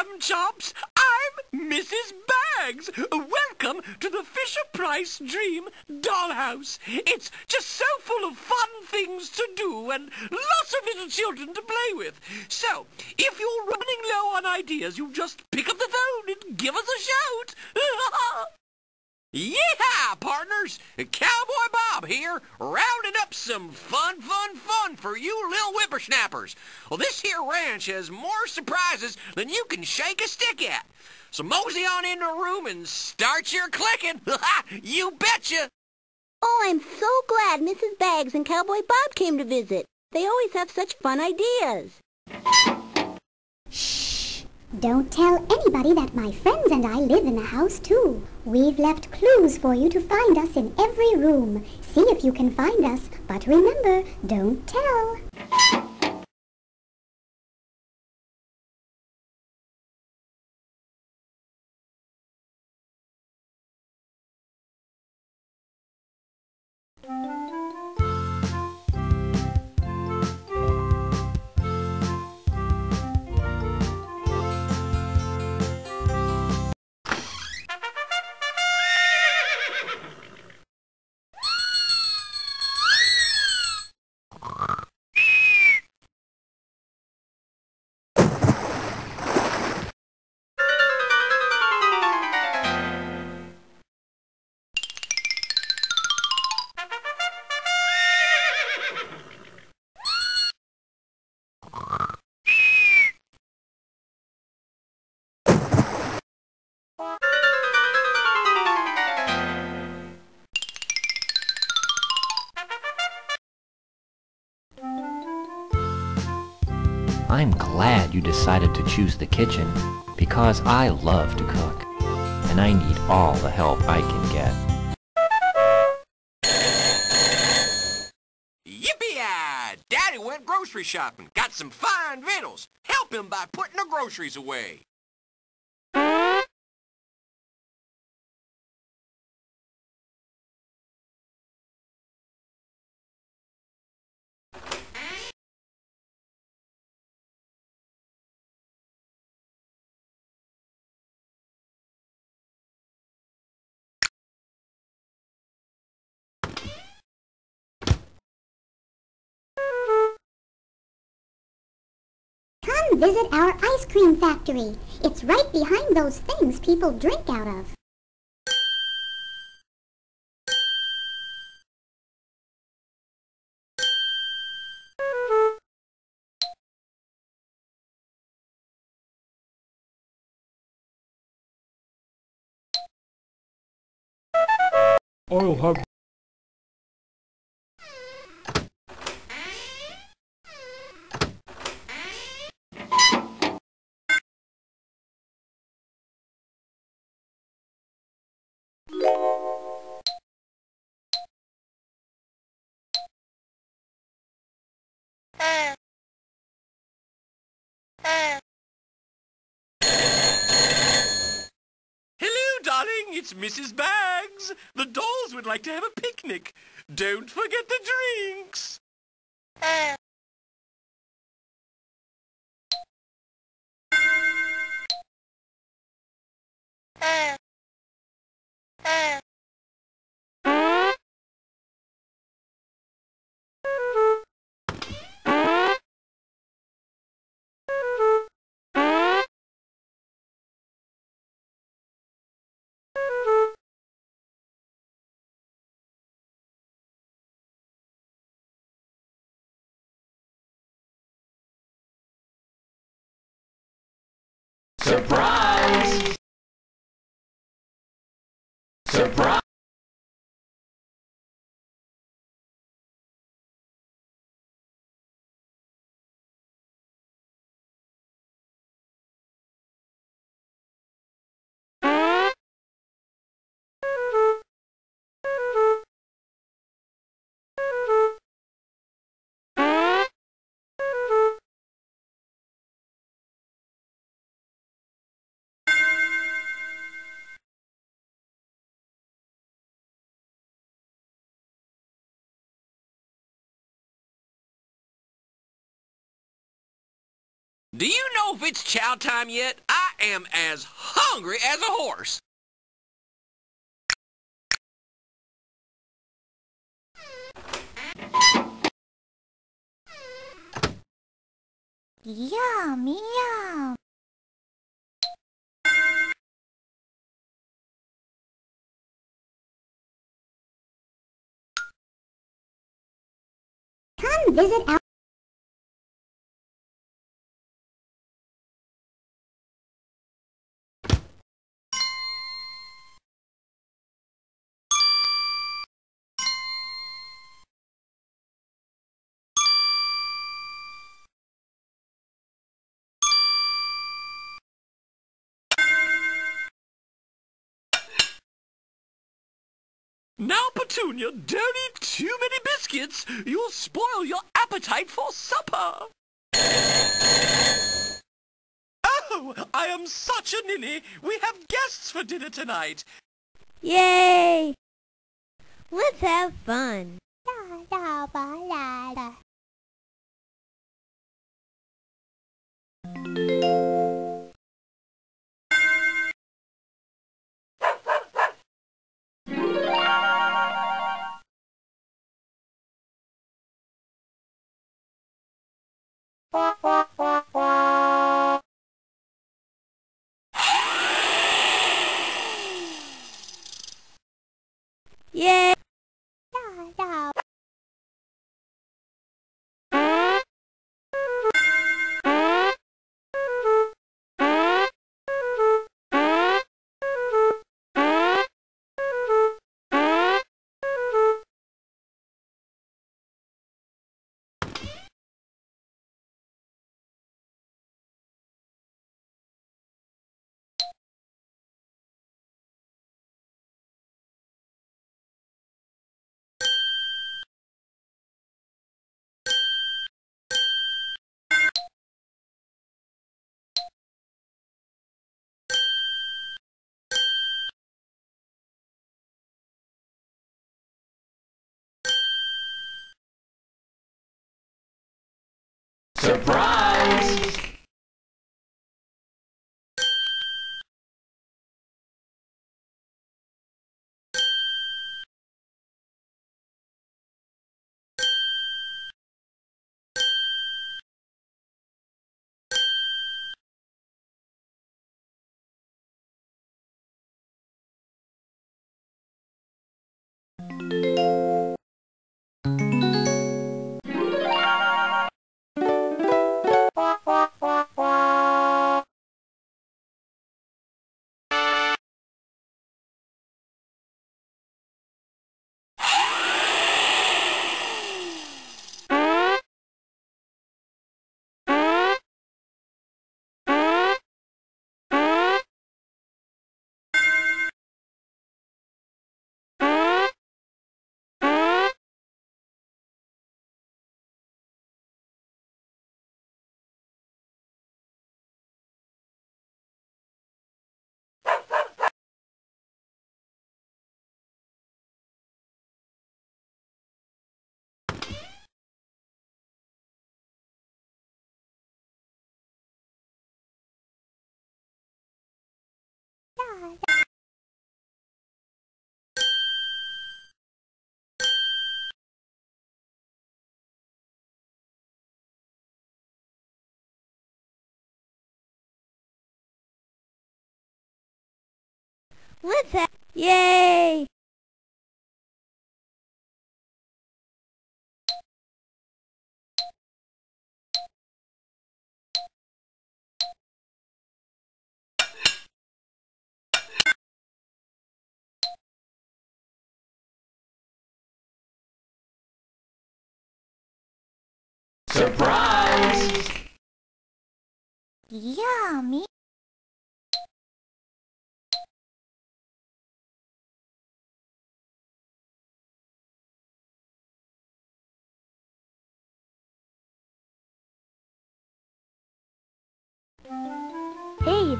lamb chops. I'm Mrs. Bags. Welcome to the Fisher-Price Dream Dollhouse. It's just so full of fun things to do and lots of little children to play with. So, if you're running low on ideas, you just pick up the phone and give us a shout. Yeehaw, partners! Cowboy Bob here, rounding up some fun, fun, fun for you little whippersnappers. Well, this here ranch has more surprises than you can shake a stick at. So mosey on in the room and start your clicking. you betcha! Oh, I'm so glad Mrs. Bags and Cowboy Bob came to visit. They always have such fun ideas. Don't tell anybody that my friends and I live in the house too. We've left clues for you to find us in every room. See if you can find us, but remember, don't tell. I'm glad you decided to choose the kitchen because I love to cook and I need all the help I can get. Yippee-yi! Daddy went grocery shopping, got some fine victuals. Help him by putting the groceries away. Visit our ice cream factory. It's right behind those things people drink out of. I'll have Hello, darling. It's Mrs. Bags. The dolls would like to have a picnic. Don't forget the drinks. Eh. Eh. Eh. Surprise! Surprise! Do you know if it's chow time yet? I am as hungry as a horse. Yum, yum. Come visit our Now, Petunia, don't eat too many biscuits. You'll spoil your appetite for supper. Oh, I am such a ninny. We have guests for dinner tonight. Yay! Let's have fun. La. Yay! Surprise! Let's have... Yay! Surprise! Yummy.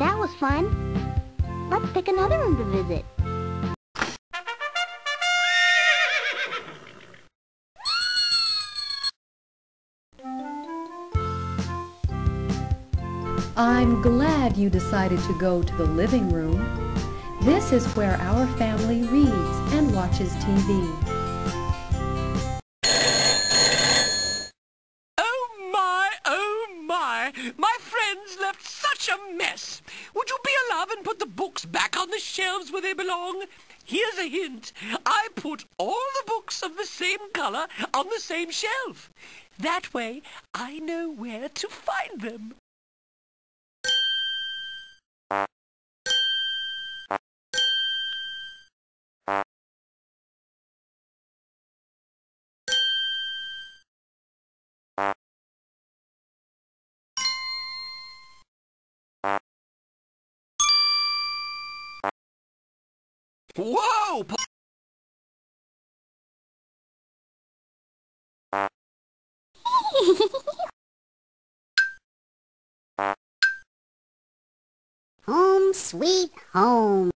That was fun. Let's pick another one to visit. I'm glad you decided to go to the living room. This is where our family reads and watches TV. They belong? Here's a hint. I put all the books of the same color on the same shelf. That way, I know where to find them. Whoa! Home sweet home.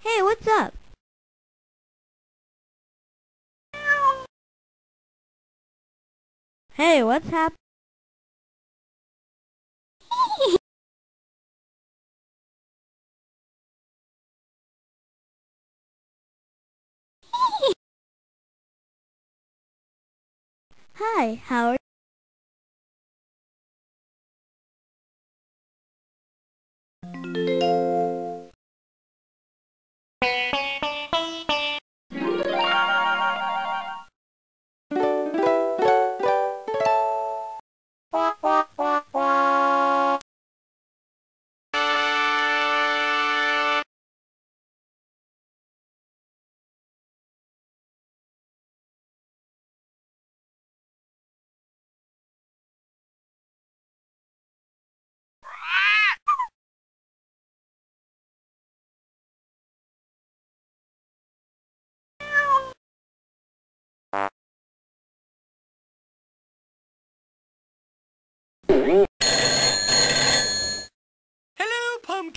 Hey, what's up? Hey, what's hap? Hi, how are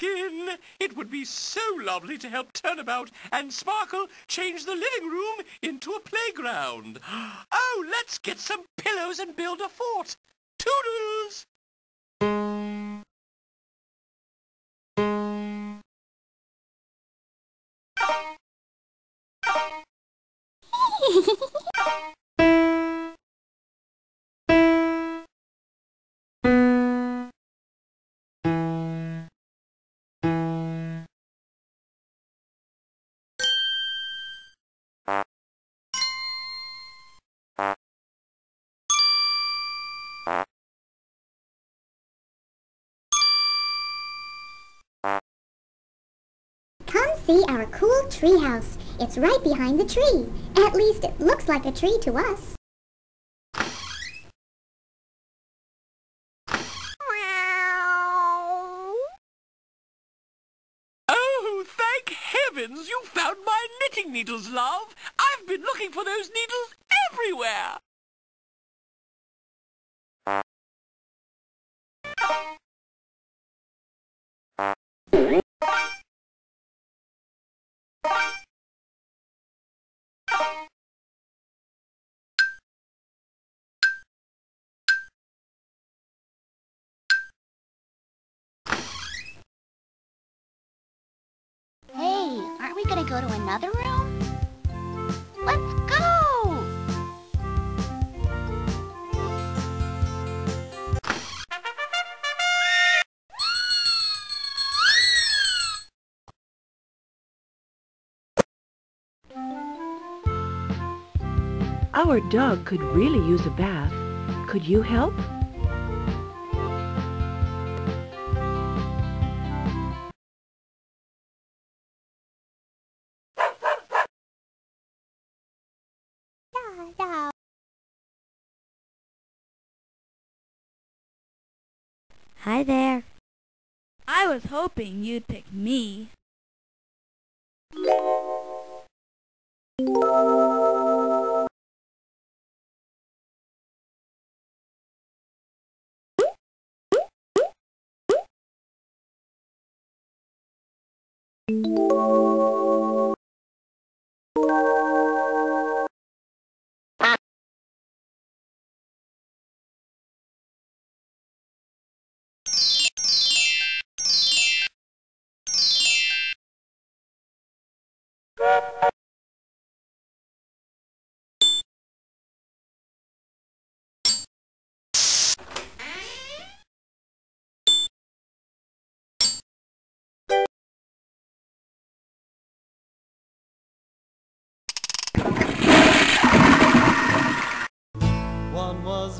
It would be so lovely to help Turnabout and Sparkle change the living room into a playground. Oh, let's get some pillows and build a fort. Toodles! see our cool treehouse. It's right behind the tree. At least it looks like a tree to us. Oh, thank heavens you found my knitting needles, love. I've been looking for those needles everywhere. Hey, aren't we gonna go to another room? Our dog could really use a bath. Could you help? Hi there. I was hoping you'd pick me. One was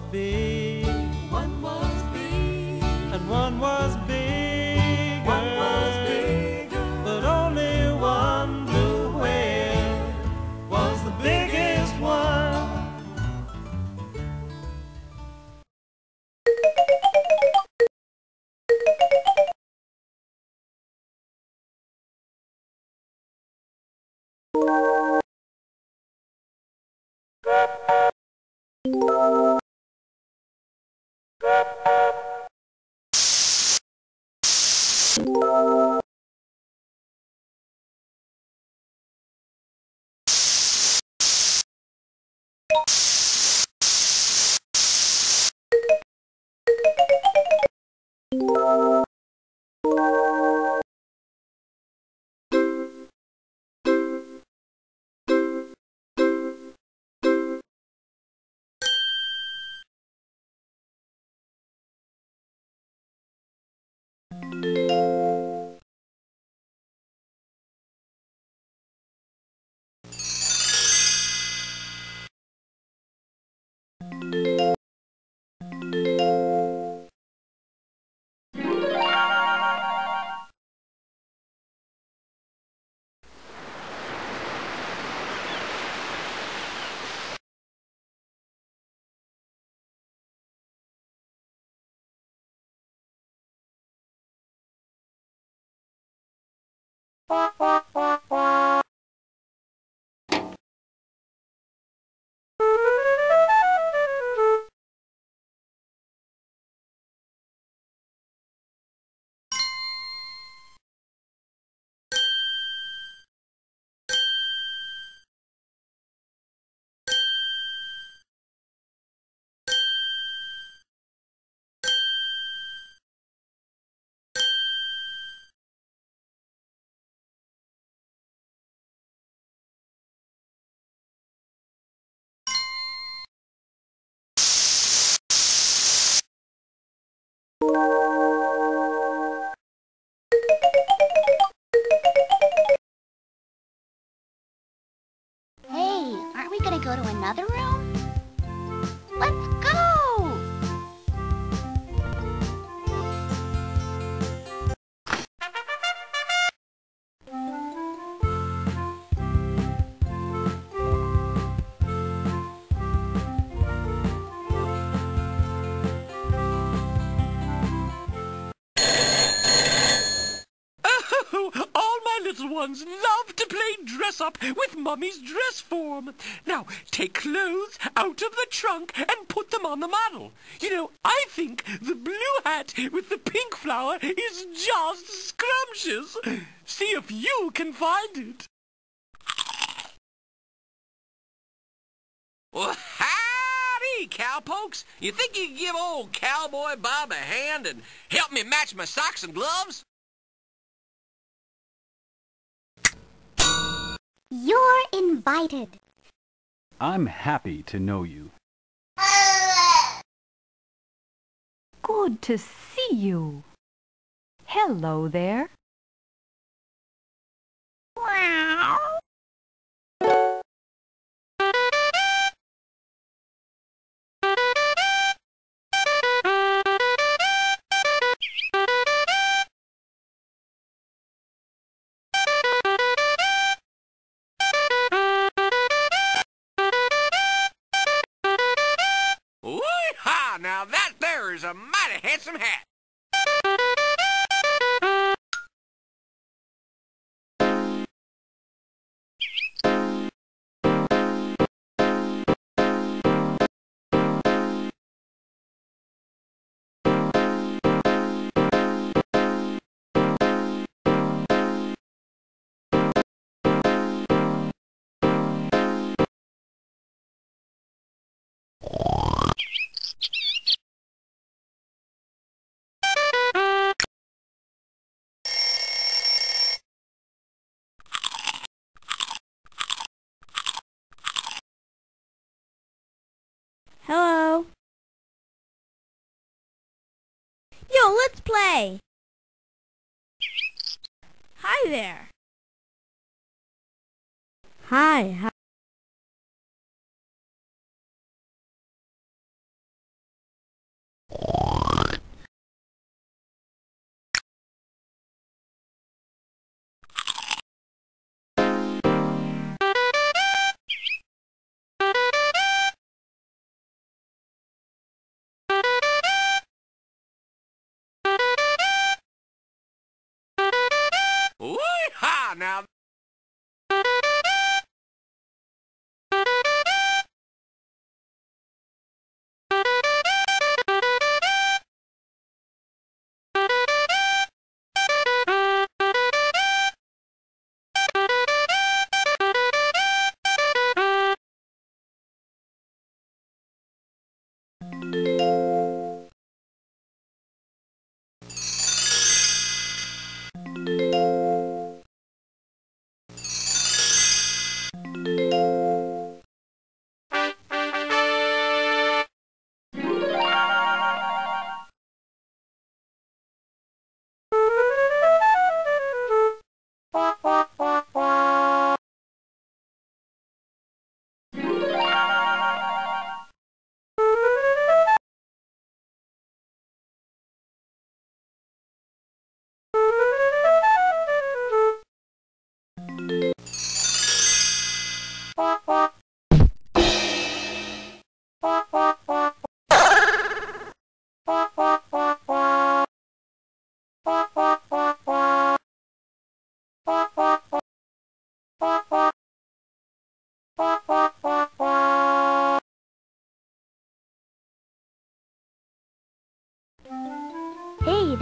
you Bye. Hey, aren't we gonna go to another room? Up with Mummy's dress form. Now, take clothes out of the trunk and put them on the model. You know, I think the blue hat with the pink flower is just scrumptious. See if you can find it. Well, howdy, cowpokes. You think you can give old Cowboy Bob a hand and help me match my socks and gloves? You're invited. I'm happy to know you. Good to see you. Hello there. wears a mighty handsome hat. Let's play. Hi there. Hi. Hi. Now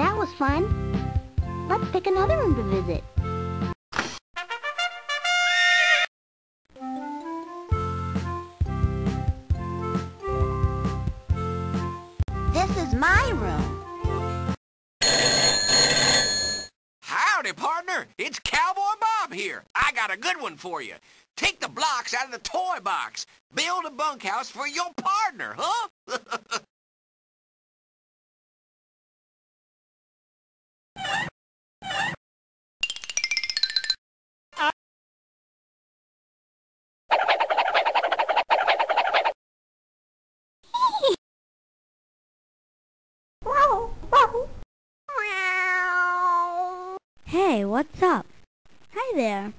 that was fun. Let's pick another room to visit. This is my room. Howdy, partner. It's Cowboy Bob here. I got a good one for you. Take the blocks out of the toy box. Build a bunkhouse for your partner, huh? Hey, what's up? Hi there.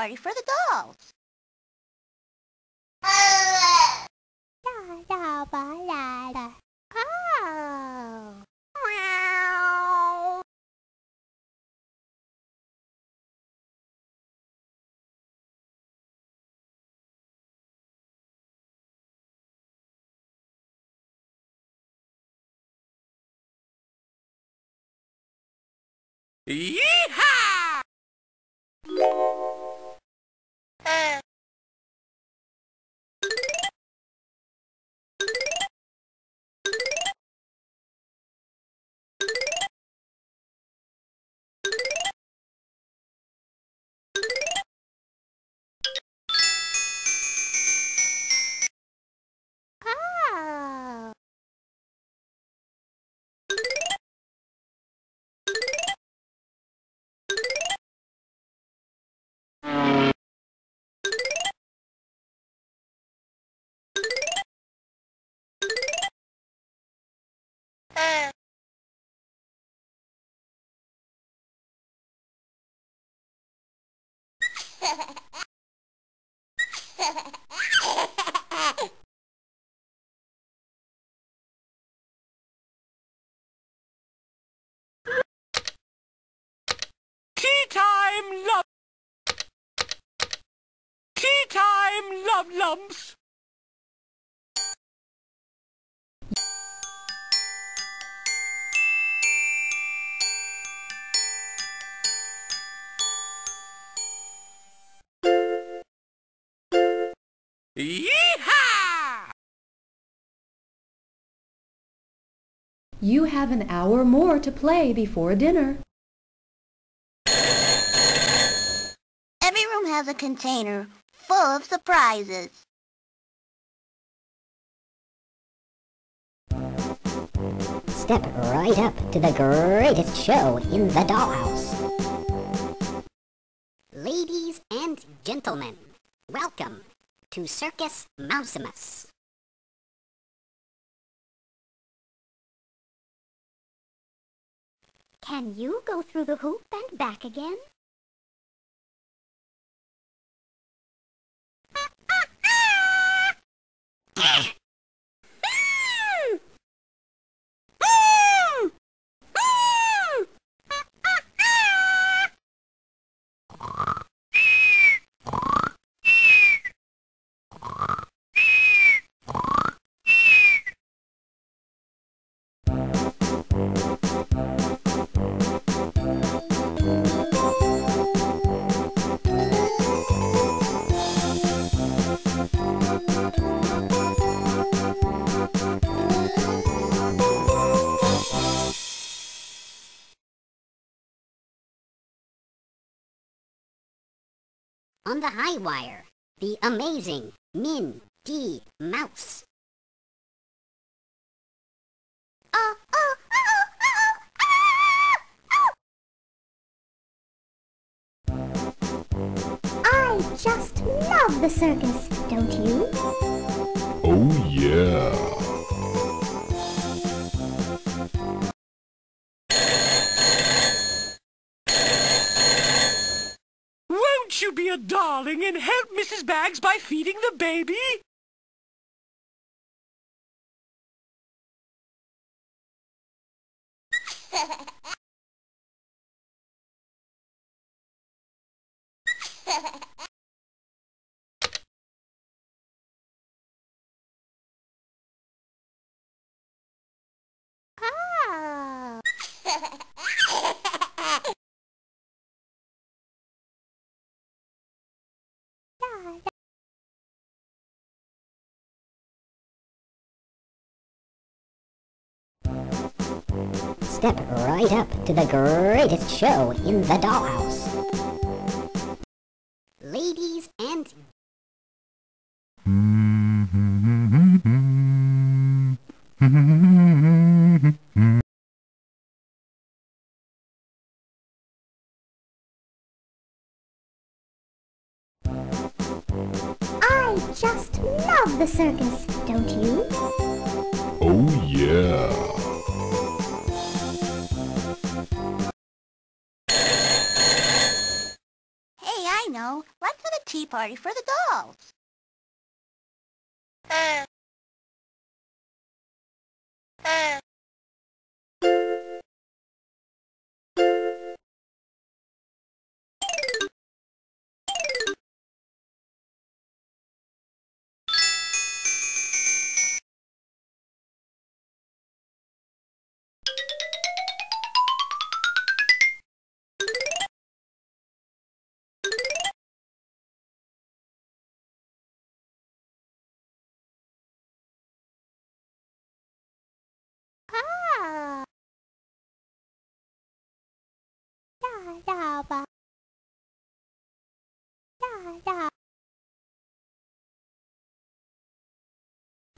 Party for the dolls. Oh. Meow. Yeehaw! Time, love. Tea time, love lumps. You have an hour more to play before dinner. Every room has a container full of surprises. Step right up to the greatest show in the dollhouse. Ladies and gentlemen, welcome to Circus Mousimus. Can you go through the hoop and back again? Ah, ah, ah! On the high wire, the amazing Min D Mouse. Oh oh oh, oh, oh, oh, I just love the circus, don't you? Oh, yeah. Darling and help Mrs. Bags by feeding the baby? oh. Step right up to the greatest show in the dollhouse. Ladies and... I just love the circus, party for the dolls. Ah.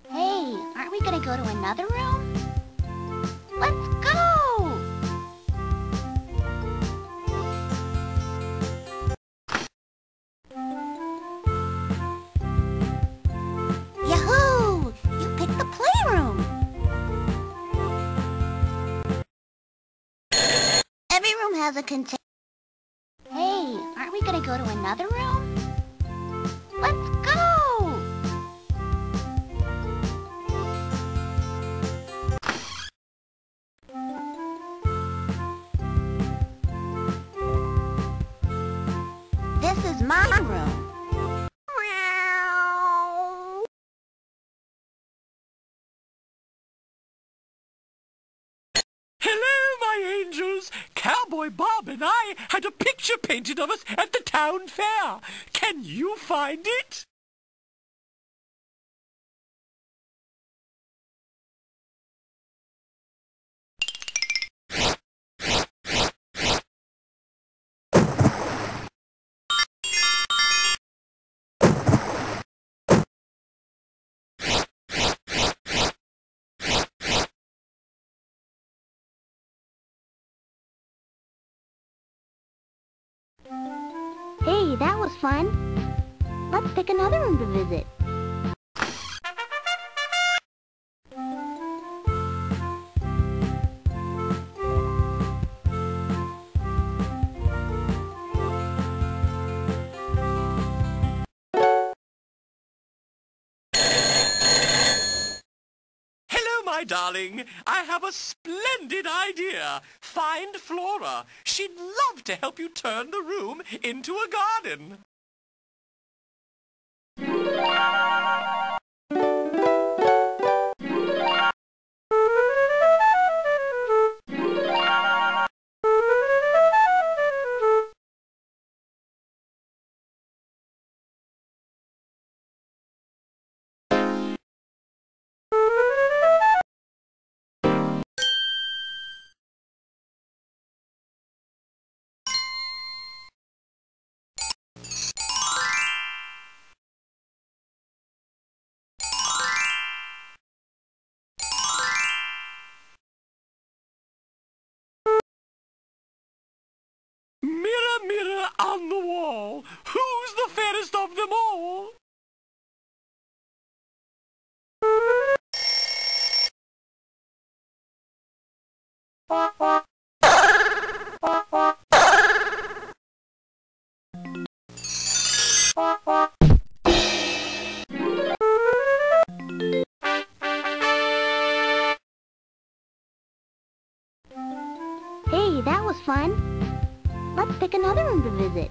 Hey, aren't we gonna go to another room? A container. Hey, aren't we gonna go to another room? Angels. Cowboy Bob and I had a picture painted of us at the town fair. Can you find it? That was fun. Let's pick another room to visit. Darling. I have a splendid idea. Find Flora. She'd love to help you turn the room into a garden. Mirror, mirror on the wall, who's the fairest of them all? Hey, that was fun. Let's pick another room to visit.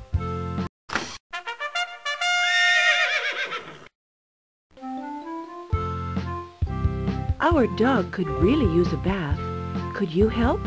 Our dog could really use a bath. Could you help?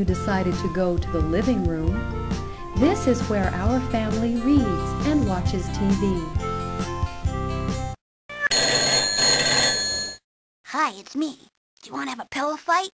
You decided to go to the living room. This is where our family reads and watches TV. Hi, it's me. Do you want to have a pillow fight?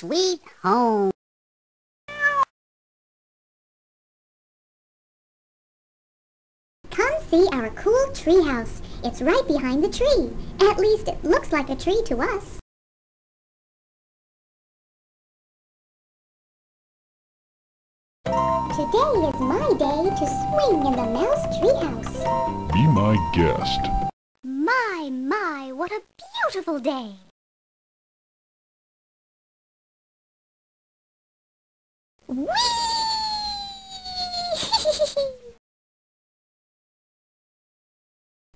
Sweet home. Come see our cool treehouse. It's right behind the tree. At least it looks like a tree to us. Today is my day to swing in the mouse treehouse. Be my guest. My, my, what a beautiful day. Whee!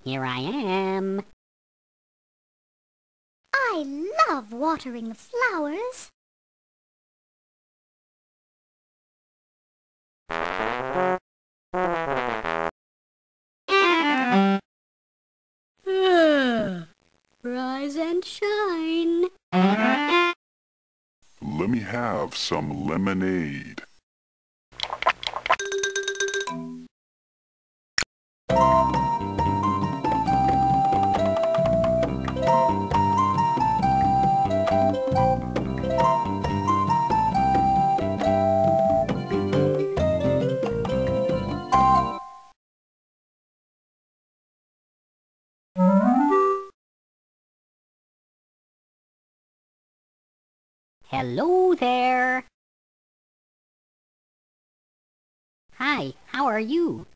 Here I am. I love watering the flowers. Rise and shine. Let me have some lemonade. Hello there. Hi, how are you?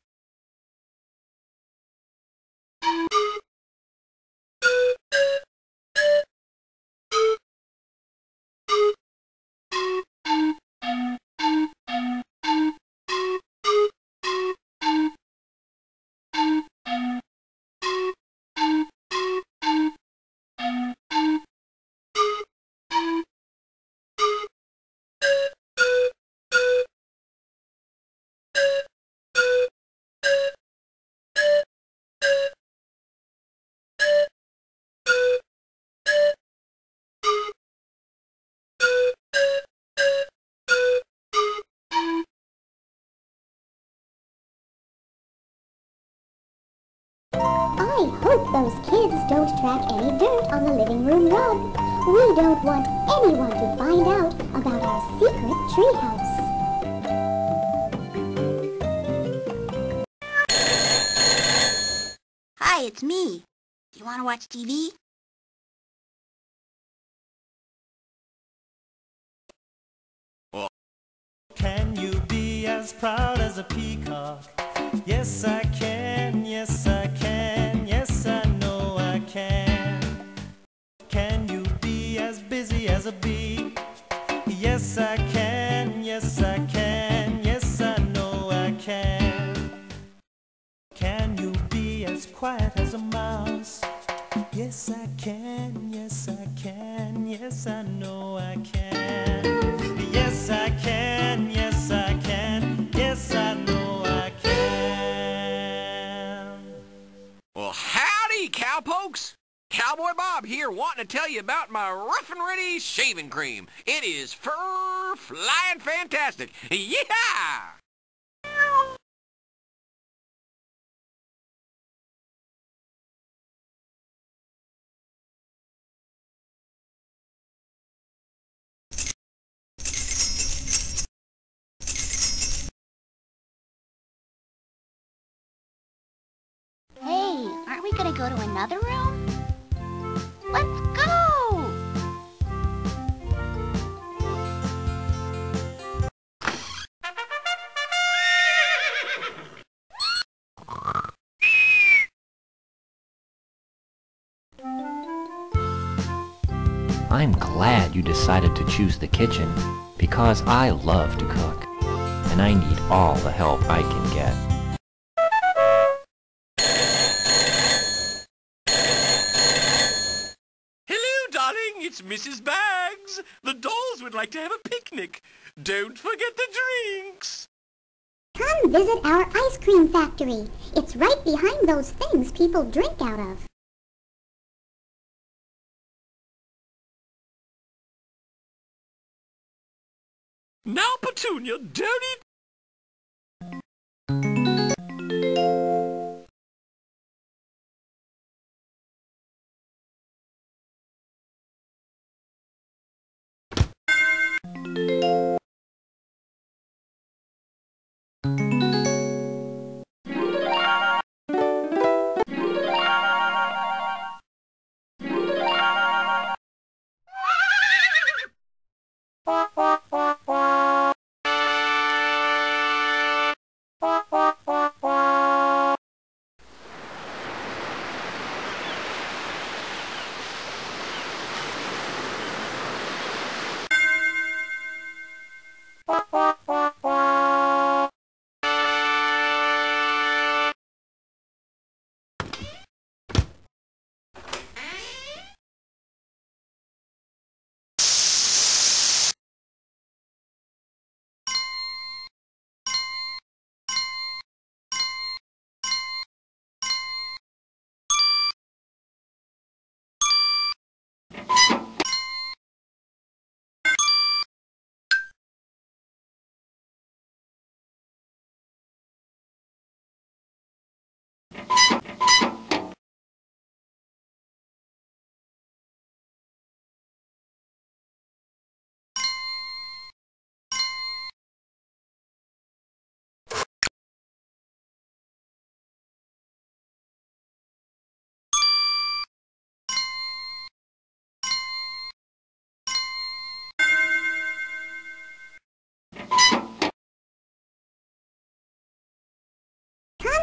I hope those kids don't track any dirt on the living room rug. We don't want anyone to find out about our secret treehouse. Hi, it's me. Do you want to watch TV? Can you be as proud as a peacock? Yes, I can, rough and ready shaving cream. It is fur flying fantastic. Yeah! Hey, aren't we gonna go to another room? I'm glad you decided to choose the kitchen because I love to cook and I need all the help I can get. Hello, darling. It's Mrs. Bags. The dolls would like to have a picnic. Don't forget the drinks. Come visit our ice cream factory. It's right behind those things people drink out of. Now, Petunia, don't eat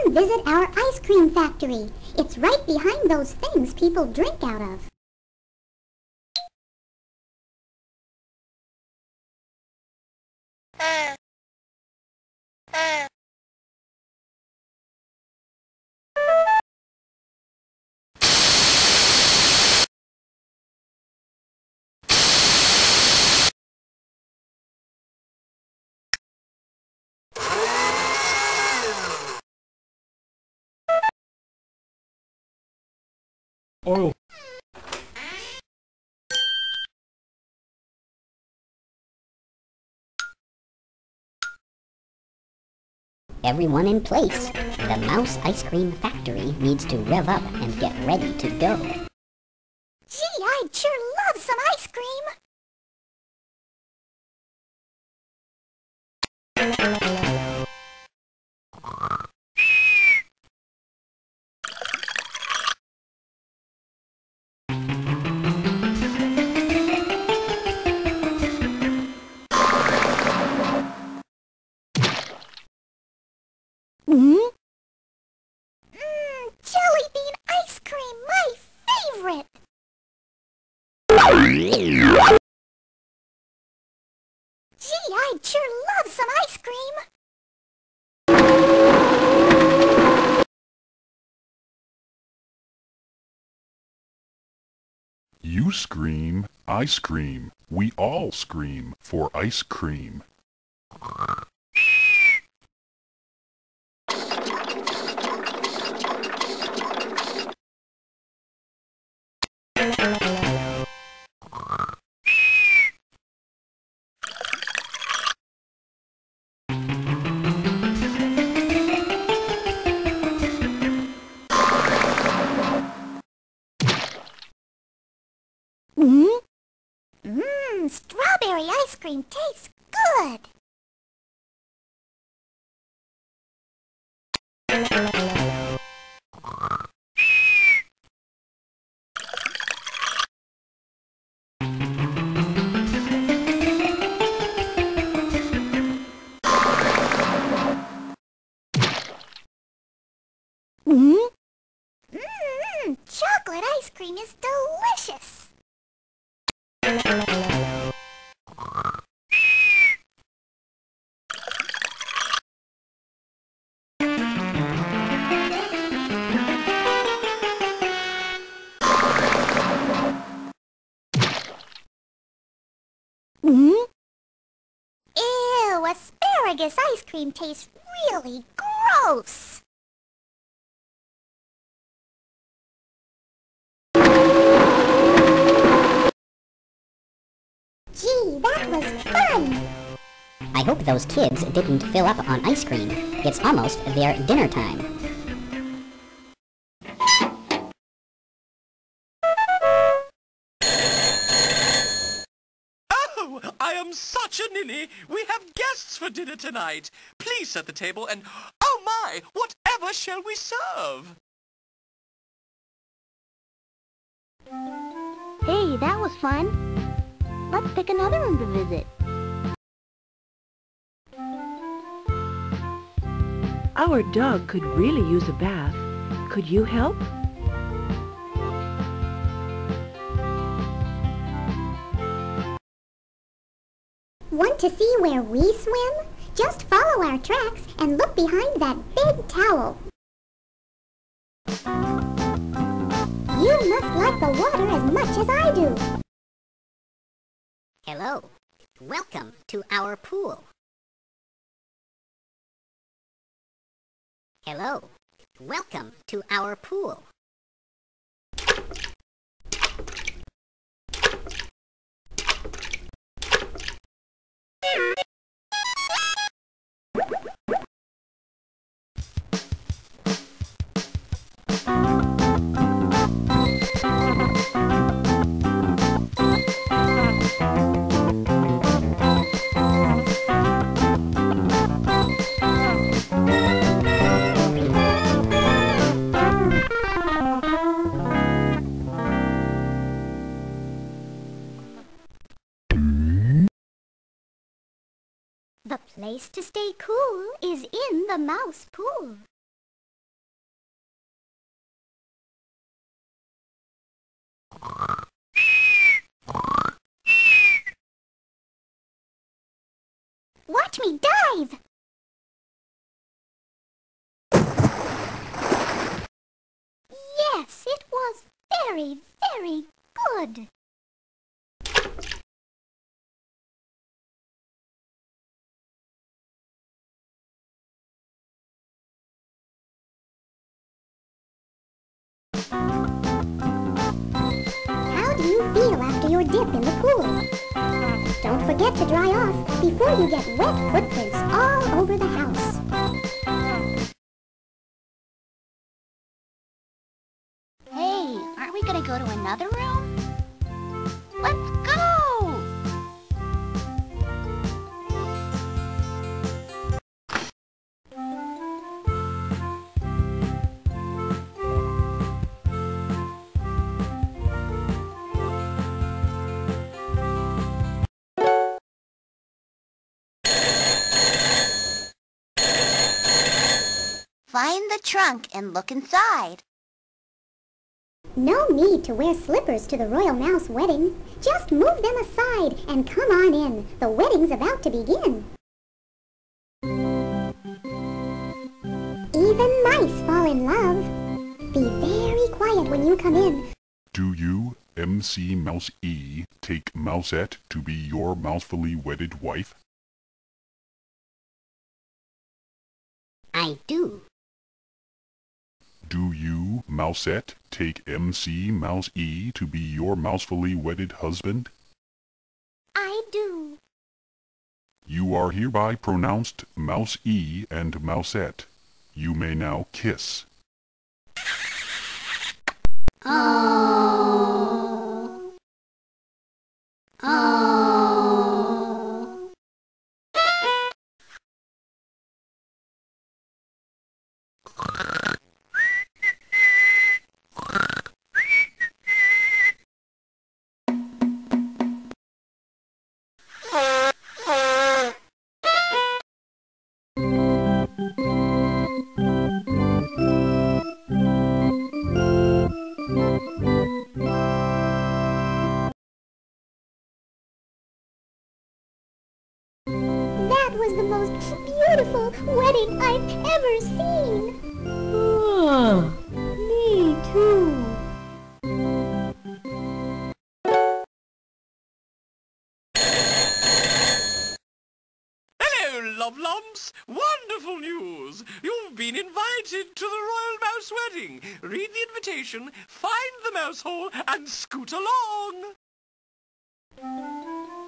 Visit our ice cream factory. It's right behind those things people drink out of. Uh. Uh. Oil. Everyone in place. The Mouse Ice Cream Factory needs to rev up and get ready to go. Gee, I'd sure love some ice cream. Hmm? Mmm, jelly bean ice cream, my favorite. Gee, I'd sure love some ice cream. You scream, I scream. We all scream for ice cream. Mmm, strawberry ice cream tastes good. Hmm? Mmm, chocolate ice cream is delicious. Asparagus ice cream tastes really gross. Gee, that was fun. I hope those kids didn't fill up on ice cream. It's almost their dinner time. Am such a ninny. We have guests for dinner tonight. Please set the table and, oh my, whatever shall we serve? Hey, that was fun. Let's pick another room to visit. Our dog could really use a bath. Could you help? Want to see where we swim? Just follow our tracks and look behind that big towel. You must like the water as much as I do. Hello. Welcome to our pool. Hello. Welcome to our pool. The place to stay cool is in the mouse pool. Watch me dive! Yes, it was very, very good. Dry off before you get wet footprints all over the house. Hey, aren't we gonna go to another room? Find the trunk and look inside. No need to wear slippers to the Royal Mouse wedding. Just move them aside and come on in. The wedding's about to begin. Even mice fall in love. Be very quiet when you come in. Do you, MC Mouse E, take Mousette to be your mousefully wedded wife? I do. Do you, Mousette, take MC Mouse E to be your mousefully wedded husband? I do. You are hereby pronounced Mouse E and Mousette. You may now kiss. Oh. Oh. Wonderful news. You've been invited to the Royal Mouse wedding. Read the invitation, find the mouse hole, and scoot along.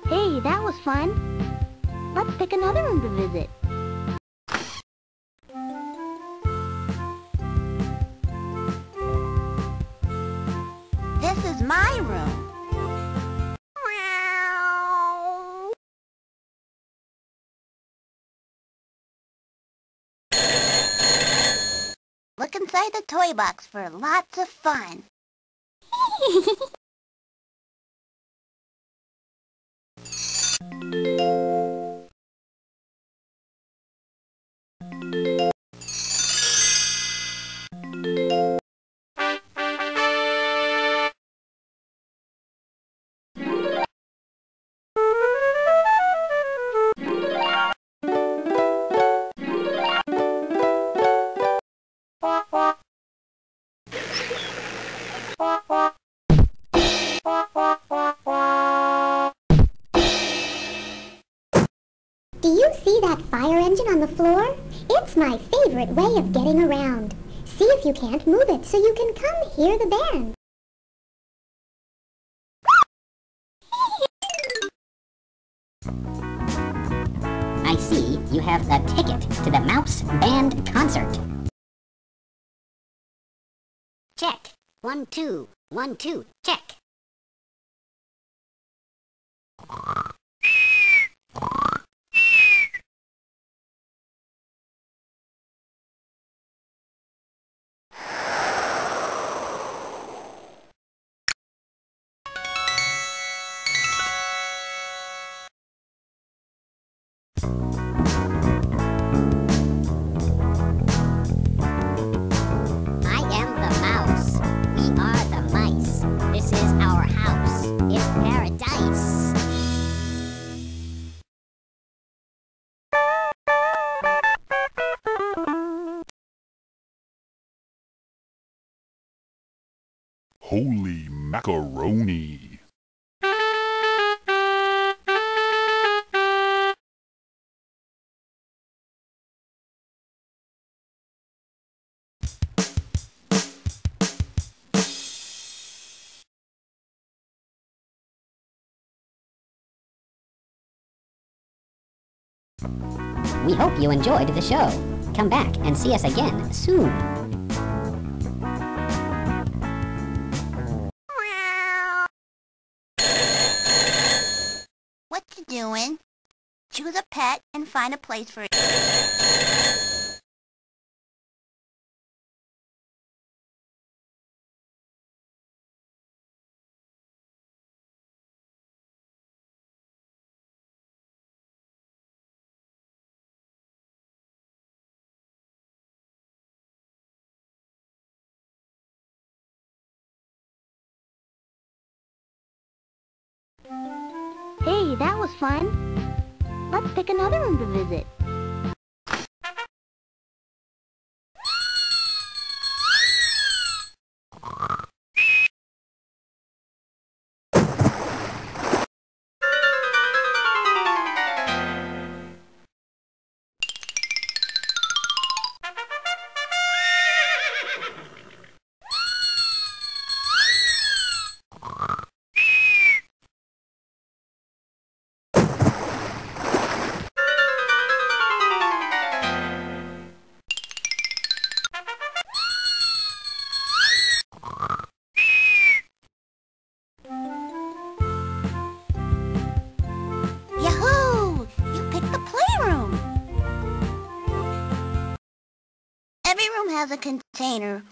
Hey, that was fun. Let's pick another room to visit. This is my room. Inside the toy box for lots of fun. Way of getting around. See if you can't move it so you can come hear the band. I see you have a ticket to the Mouse Band concert. Check. One, two, one, two, check. Macaroni! We hope you enjoyed the show. Come back and see us again soon. Doing? Choose a pet and find a place for it. Was fun. Let's pick another one to visit. A container.